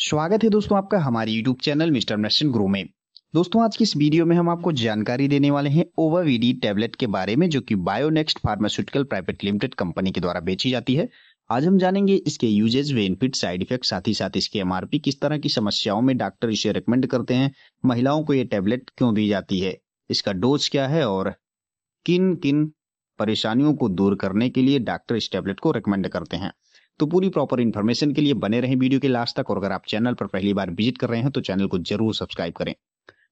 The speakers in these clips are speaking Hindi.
स्वागत है दोस्तों आपका हमारे YouTube channel mister medicine grow में। दोस्तों, आज की इस वीडियो में हम आपको जानकारी देने वाले हैं ओवावीडी टैबलेट के बारे में, जो कि Bionext pharmaceutical private limited company के द्वारा बेची जाती है। आज हम जानेंगे इसके यूजेज, बेनिफिट, साइड इफ़ेक्ट, साथ ही साथ इसके एमआरपी, किस तरह की समस्याओं में डॉक्टर इसे रिकमेंड करते हैं, महिलाओं को ये टैबलेट क्यों दी जाती है, इसका डोज क्या है और किन किन परेशानियों को दूर करने के लिए डॉक्टर इस टैबलेट को रिकमेंड करते हैं। तो पूरी प्रॉपर इन्फॉर्मेशन के लिए बने रहें वीडियो के लास्ट तक और अगर आप चैनल पर पहली बार विज़िट कर रहे हैं तो चैनल को ज़रूर सब्सक्राइब करें।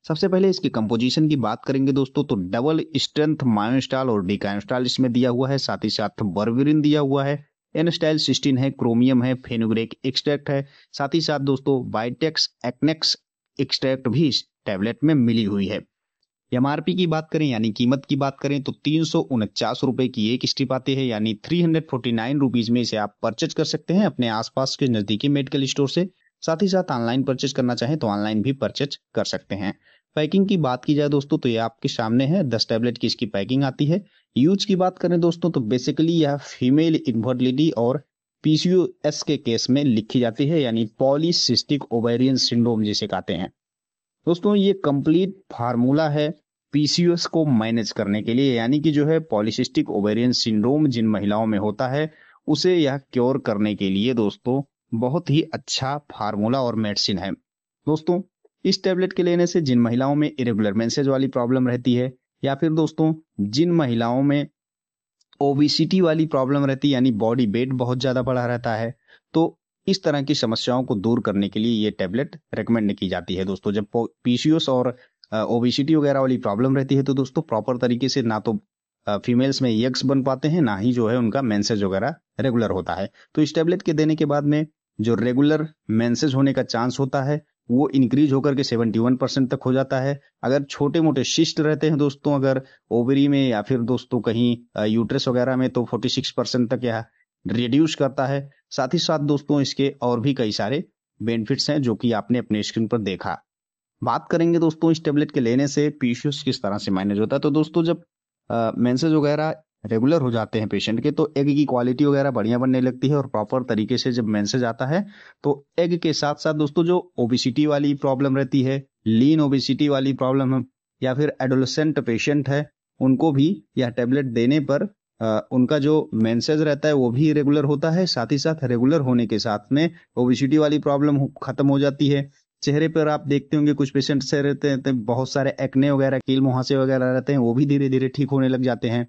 सबसे पहले इसकी कंपोजिशन की बात करेंगे दोस्तों तो डबल स्ट्रेंथ मायोस्टाल और डिकायोस्टाल इसमें दिया हुआ है, साथ ही साथ बर्विरिन दिया हुआ है। एन स्टाइल सिस्टीन है क्रोमियम है फेनुग्रेक एक्सट्रैक्ट है। साथ ही साथ दोस्तों बाइटेक्स एक्नेक्स एक्सट्रैक्ट भी इस टैबलेट में मिली हुई है। एमआरपी की बात करें, यानी कीमत की बात करें तो तीन सौ उनचास रुपए की एक स्ट्रिप आती है, यानी three hundred forty nine rupees में इसे आप परचेज कर सकते हैं अपने आसपास के नजदीकी मेडिकल स्टोर से। साथ ही साथ ऑनलाइन परचेज करना चाहें तो ऑनलाइन भी परचेज कर सकते हैं। पैकिंग की बात की जाए दोस्तों तो ये आपके सामने है, दस टैबलेट की इसकी पैकिंग आती है। यूज़ की बात करें दोस्तों तो बेसिकली यह फीमेल इन्फर्टिलिटी और पीसीओएस के केस में लिखी जाती है, यानी पॉलीसिस्टिक ओवेरियन सिंड्रोम जिसे कहते हैं। दोस्तों, ये कंप्लीट फार्मूला है पीसीओएस को मैनेज करने के लिए, यानी कि जो है पॉलिसिस्टिक ओवेरियन सिंड्रोम जिन महिलाओं में होता है, उसे यह क्योर करने के लिए दोस्तों, बहुत ही अच्छा फार्मूला और मेडिसिन है। दोस्तों, इस टेबलेट के लेने से जिन महिलाओं में इरेगुलर मैसेज वाली प्रॉब्लम रहती है, या फिर दोस्तों, जिन महिलाओं में ओबिसिटी वाली प्रॉब्लम रहती है, यानी बॉडी वेट बहुत ज़्यादा बढ़ा रहता है तो इस तरह की समस्याओं को दूर करने के लिए ये टेबलेट रिकमेंड की जाती है दोस्तों। जब पीसीओस और ओबिसिटी वगैरह वाली प्रॉब्लम रहती है तो दोस्तों प्रॉपर तरीके से ना तो फीमेल्स में यक्स बन पाते हैं, ना ही जो है उनका मैंसेज वगैरह रेगुलर होता है। तो इस टेबलेट के देने के बाद में जो रेगुलर मैंसेज होने का चांस होता है, वो इंक्रीज होकर के 71 परसेंट तक हो जाता है। अगर छोटे मोटे शिष्ट रहते हैं दोस्तों, अगर ओवरी में या फिर दोस्तों कहीं यूट्रेस वगैरह में तो 46 परसेंट तक यह रिड्यूस करता है। साथ ही साथ दोस्तों, इसके और भी कई सारे बेनिफिट्स हैं जो कि आपने अपने स्क्रीन पर देखा। बात करेंगे दोस्तों, इस टेबलेट के लेने से पीसीओस किस तरह से मैनेज होता है? तो दोस्तों, जब मेंसेज वगैरह रेगुलर हो जाते हैं पेशेंट के तो एग की क्वालिटी वगैरह बढ़िया बनने लगती है और प्रॉपर तरीके से जब मैंसेज आता है तो एग के साथ साथ दोस्तों, जो ओबिसिटी वाली प्रॉब्लम रहती है लीन ओबिसिटी वाली प्रॉब्लम या फिर एडोलसेंट पेशेंट है, उनको भी यह टेबलेट देने पर उनका जो मेंसेज रहता है वो भी रेगुलर होता है, साथ ही साथ रेगुलर होने के साथ में ओबिसिटी वाली प्रॉब्लम खत्म हो जाती है। चेहरे पर आप देखते होंगे कुछ पेशेंट से रहते हैं तो बहुत सारे एक्ने वगैरह, कील मुहासे वगैरह रहते हैं, वो भी धीरे धीरे ठीक होने लग जाते हैं।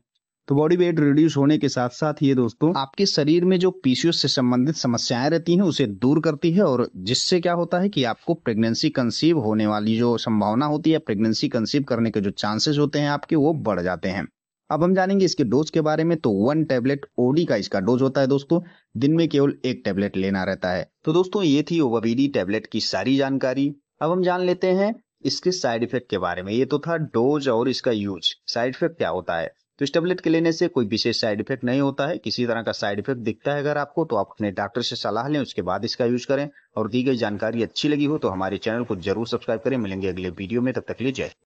तो बॉडी वेट रिड्यूस होने के साथ साथ ये दोस्तों, आपके शरीर में जो पीसीओस से संबंधित समस्याएँ रहती हैं, उसे दूर करती है और जिससे क्या होता है कि आपको प्रेगनेंसी कंसीव होने वाली जो संभावना होती है प्रेगनेंसी कंसीव करने के जो चांसेस होते हैं आपके, वो बढ़ जाते हैं। अब हम जानेंगे इसके डोज के बारे में। तो वन टेबलेट ओडी का इसका डोज होता है दोस्तों। दिन में केवल एक टेबलेट लेना रहता है। तो दोस्तों, ये थी ओवाबीडी टेबलेट की सारी जानकारी। अब हम जान लेते हैं इसके साइड इफ़ेक्ट के बारे में। ये तो था डोज और इसका यूज़ साइड इफ़ेक्ट क्या होता है? तो इस टेबलेट के लेने से कोई विशेष साइड इफ़ेक्ट नहीं होता है। किसी तरह का साइड इफ़ेक्ट दिखता है अगर आपको तो आप अपने डॉक्टर से सलाह लें, उसके बाद इसका यूज़ करें। और दी गई जानकारी अच्छी लगी हो तो हमारे चैनल को ज़रूर सब्सक्राइब करें। मिलेंगे अगले वीडियो में। तब तक लीजिए